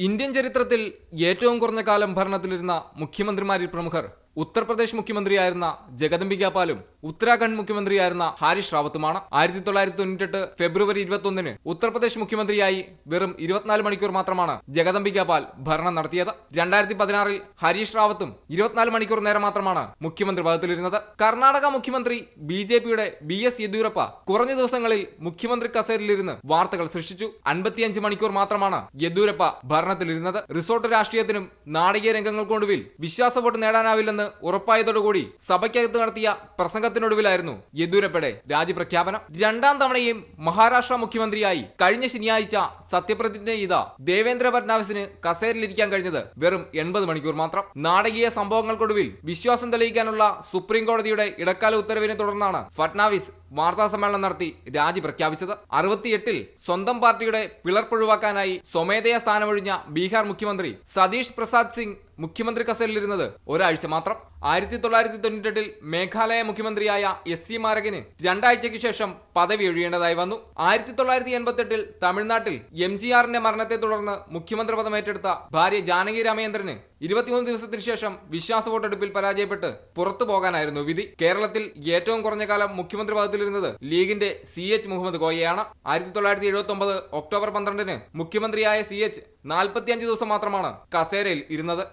Indian ചരിത്രത്തിൽ ഏറ്റവും കുറഞ്ഞ കാലം ഭരണത്തിലിരുന്ന മുഖ്യമന്ത്രിമാരിൽ പ്രമുഖർ ഉത്തർപ്രദേശ് മുഖ്യമന്ത്രിയായിരുന്ന ജഗദംബിക പാലും ഉത്തരാഖണ്ഡ് മുഖ്യമന്ത്രിയായിരുന്ന ഹാരിഷ് റാവത്തുമാണ് ആയിരത്തി തൊള്ളായിരത്തി തൊണ്ണൂറ്റെട്ട് ഫെബ്രുവരി ഇരുപത്തൊന്നിന് ഉത്തർപ്രദേശ് മുഖ്യമന്ത്രിയായി വെറും ഇരുപത്തിനാല് മണിക്കൂർ മാത്രമാണ് ജഗദംബിക പാൽ ഭരണം നടത്തിയത്. രണ്ടായിരത്തി പതിനാറിൽ ഹരീഷ് റാവത്തും ഇരുപത്തിനാല് മണിക്കൂർ നേരം മാത്രമാണ് മുഖ്യമന്ത്രി പദത്തിലിരുന്നത്. കർണാടക മുഖ്യമന്ത്രി ബി ജെ പിയുടെ ബി എസ് യെദ്യൂരപ്പ കുറഞ്ഞ ദിവസങ്ങളിൽ മുഖ്യമന്ത്രി കസേരയിലിരുന്ന് വാർത്തകൾ സൃഷ്ടിച്ചു. അൻപത്തിയഞ്ച് മണിക്കൂർ മാത്രമാണ് യെദ്യൂരപ്പ ഭരണത്തിലിരുന്നത്. റിസോർട്ട് രാഷ്ട്രീയത്തിനും നാടകീയ രംഗങ്ങൾക്കൊടുവിൽ വിശ്വാസ വോട്ട് നേടാനാവില്ലെന്ന് ഉറപ്പായതോടുകൂടി സഭയ്ക്കകത്ത് നടത്തിയ പ്രസംഗത്തിനൊടുവിലായിരുന്നു യെദ്യൂരപ്പയുടെ രാജിപ്രഖ്യാപനം രണ്ടാം തവണയും മഹാരാഷ്ട്ര മുഖ്യമന്ത്രിയായി കഴിഞ്ഞ ശനിയാഴ്ച സത്യപ്രതിജ്ഞ ചെയ്ത ദേവേന്ദ്ര ഫഡ്നാവിസിന് കസേരയിലിരിക്കാൻ കഴിഞ്ഞത് വെറും എൺപത് മണിക്കൂർ മാത്രം. നാടകീയ സംഭവങ്ങൾക്കൊടുവിൽ വിശ്വാസം തെളിയിക്കാനുള്ള സുപ്രീം കോടതിയുടെ ഇടക്കാല ഉത്തരവിനെ തുടർന്നാണ് ഫഡ്നാവിസ് വാർത്താ സമ്മേളനം നടത്തി രാജി പ്രഖ്യാപിച്ചത്. അറുപത്തിയെട്ടിൽ സ്വന്തം പാർട്ടിയുടെ പിളർപ്പൊഴിവാക്കാനായി സ്വമേധയാ സ്ഥാനമൊഴിഞ്ഞ ബീഹാർ മുഖ്യമന്ത്രി സതീഷ് പ്രസാദ് സിംഗ് മുഖ്യമന്ത്രി കസേരയിലിരുന്നത് ഒരാഴ്ച മാത്രം. ആയിരത്തി തൊള്ളായിരത്തി തൊണ്ണൂറ്റെട്ടിൽ മേഘാലയ മുഖ്യമന്ത്രിയായ എസ് സി മാരകന് രണ്ടാഴ്ചയ്ക്ക് ശേഷം പദവി ഒഴിയേണ്ടതായി വന്നു. ആയിരത്തി തൊള്ളായിരത്തി എൺപത്തെട്ടിൽ തമിഴ്നാട്ടിൽ എം ജി ആറിന്റെ മരണത്തെ തുടർന്ന് മുഖ്യമന്ത്രി പദം ഏറ്റെടുത്ത ഭാര്യ ജാനകി രാമചന്ദ്രന് ഇരുപത്തിമൂന്ന് ദിവസത്തിന് ശേഷം വിശ്വാസ വോട്ടെടുപ്പിൽ പരാജയപ്പെട്ട് പുറത്തു പോകാനായിരുന്നു വിധി. കേരളത്തിൽ ഏറ്റവും കുറഞ്ഞ കാലം മുഖ്യമന്ത്രി പദത്തിലിരുന്നത് ലീഗിന്റെ സി എച്ച് മുഹമ്മദ് കോയയാണ് ആയിരത്തി തൊള്ളായിരത്തി എഴുപത്തി ഒമ്പത് ഒക്ടോബർ പന്ത്രണ്ടിന് മുഖ്യമന്ത്രിയായ സി എച്ച് നാൽപ്പത്തിയഞ്ച് ദിവസം മാത്രമാണ് കസേരയിൽ ഇരുന്നത്.